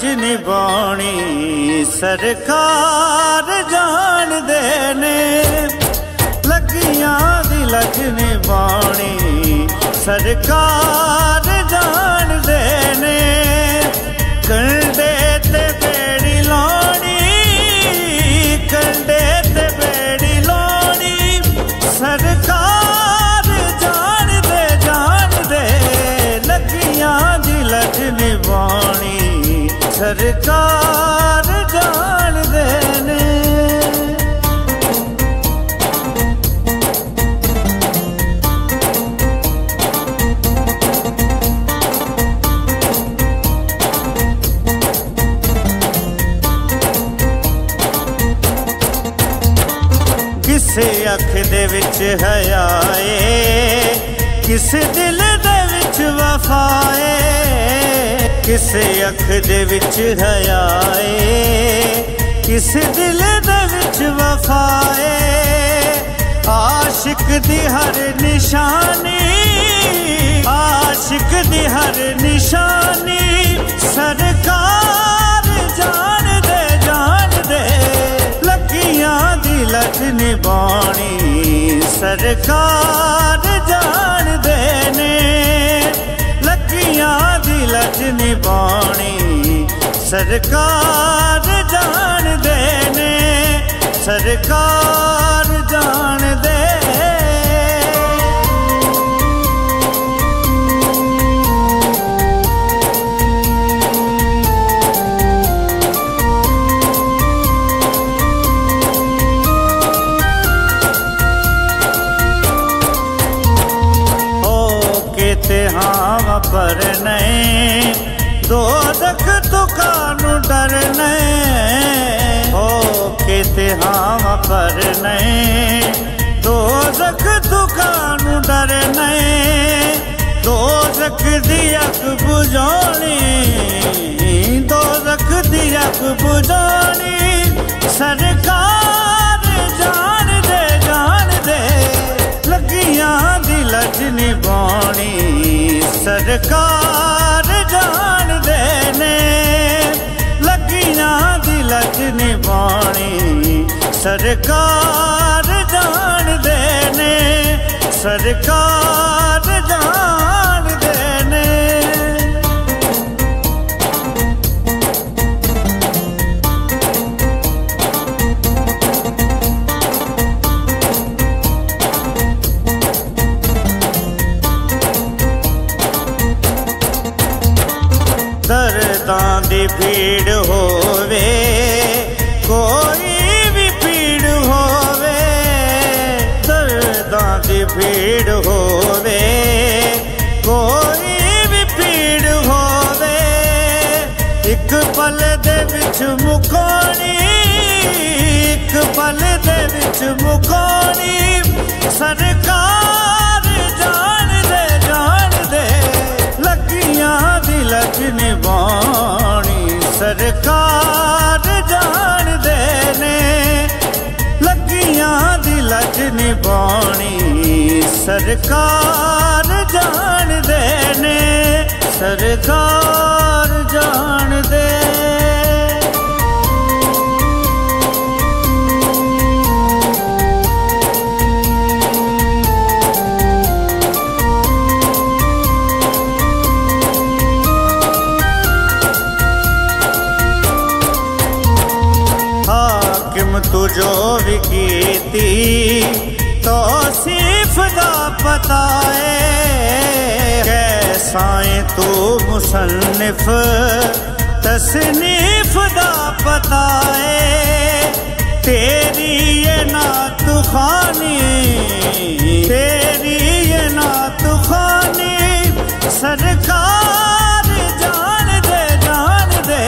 ਨਿਭਾਉਣੀ ਸਰਕਾਰ ਜਾਣਦੇ ਨੇ। ਲੱਗੀਆਂ ਦੀ ਲੱਜ ਨਿਭਾਉਣੀ ਸਰਕਾਰ ਜਾਣਦੇ ਨੇ। ਕੰਡੇ ਤੇ ਬੇੜੀ ਲਾਉਣੀ, ਕੰਡੇ ਤੇ ਬੇੜੀ ਲਾਉਣੀ, ਸਰਕਾਰ ਜਾਣਦੇ ਜਾਣਦੇ। ਲੱਗੀਆਂ ਦੀ ਲੱਜ ਨਿਭਾਉਣੀ। ਸਰਕਾਰ ਜਾਣਦੇ ਨੇ ਕਿਸੇ ਅੱਖ ਦੇ ਵਿੱਚ ਹਯਾਏ ਕਿਸੇ ਦਿਲ ਦੇ ਵਿੱਚ ਵਫ਼ਾ ਕਿਸੇ ਅੱਖ ਦੇ ਵਿੱਚ ਹਯਾਏ ਕਿਸੇ ਦਿਲ ਦੇ ਵਿੱਚ ਵਫਾਏ ਆਸ਼ਿਕ ਦੀ ਹਰ ਨਿਸ਼ਾਨੀ, ਆਸ਼ਿਕ ਦੀ ਹਰ ਨਿਸ਼ਾਨੀ, ਸਰਕਾਰ ਜਾਣਦੇ ਜਾਣਦੇ ਲੱਗੀਆਂ ਦੀ ਲਟ ਨਿਭਾਉਣੀ, ਸਰਕਾਰ ਲਟ ਸਰਕਾਰ ਜਾਣਦੇ ਨੇ ਸਰਕਾਰ ਜਾਣਦੇ। ਹੋ ਕਿਤੇ ਹਾਂ ਪਰ ਨਹੀਂ ਦੋ ਦਖ ਤੁਕਾਨੂੰ ਡਰ ਨਹੀਂ। ਹੋ ਕੇ ਹਾਂ ਪਰ ਨਹੀਂ। ਦੋ ਦਖ ਤੁਕਾਨੂੰ ਡਰ ਨਹੀਂ। ਦੋ ਦਖ ਦੀ ਅੱਖ ਬੁਝਾਉਣੀ। ਦੋ ਦਖ ਦੀ ਅੱਖ ਬੁਝਾਉਣੀ। ਸਰਕਾਰ ਜਾਣਦੇ ਨੇ ਸਰਕਾਰ ਜਾਣਦੇ ਨੇ। ਦਰਦਾਂ ਦੀ ਭੀੜ ਹੋਵੇ ਕੋ ਪੀੜ ਹੋਵੇ, ਕੋਈ ਵੀ ਪੀੜ ਹੋਵੇ, ਇੱਕ ਪਲ ਦੇ ਵਿੱਚ ਮੁਕਾਣੀ, ਇੱਕ ਪਲ ਦੇ ਵਿੱਚ ਮੁਕਾਣੀ, ਸਰਕਾਰ ਜਾਣਦੇ ਜਾਣਦੇ, ਲੱਗੀਆਂ ਦੀ ਲਜ ਨਿਭਾਉਣੀ, ਸਰਕਾਰ ਜਾਣਦੇ ਨੇ, ਲੱਗੀਆਂ ਦੀ ਲਜ ਨਿਭਾਉਣੀ। ਸਰਕਾਰ ਜਾਣਦੇ ਨੇ ਸਰਕਾਰ ਜਾਣਦੇ। ਹਾਕਿਮ ਤੂੰ ਜੋ ਵੀ ਕੀਤੀ ਤੋਸੀਫ ਦਾ ਪਤਾ ਏ, ਕੈਸਾ ਏ ਤੂੰ ਮੁਸੰਨਿਫ, ਤਸਨੀਫ ਦਾ ਪਤਾ ਏ, ਤੇਰੀ ਇਹ ਨਾਤ ਖਾਨੀ ਤੇਰੀ ਇਹ ਨਾਤ ਖਾਨੀ ਸਰਕਾਰ ਜਾਣਦੇ ਜਾਣਦੇ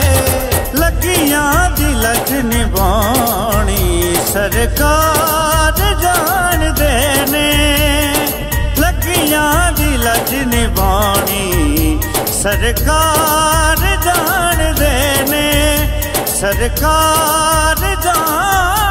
ਲੱਗੀਆਂ ਦੀ ਲਜ ਨਿਭਾਉਣੀ ਸਰਕਾਰ। ਸਰਕਾਰ ਜਾਣਦੇ ਨੇ ਸਰਕਾਰ ਜਾਣ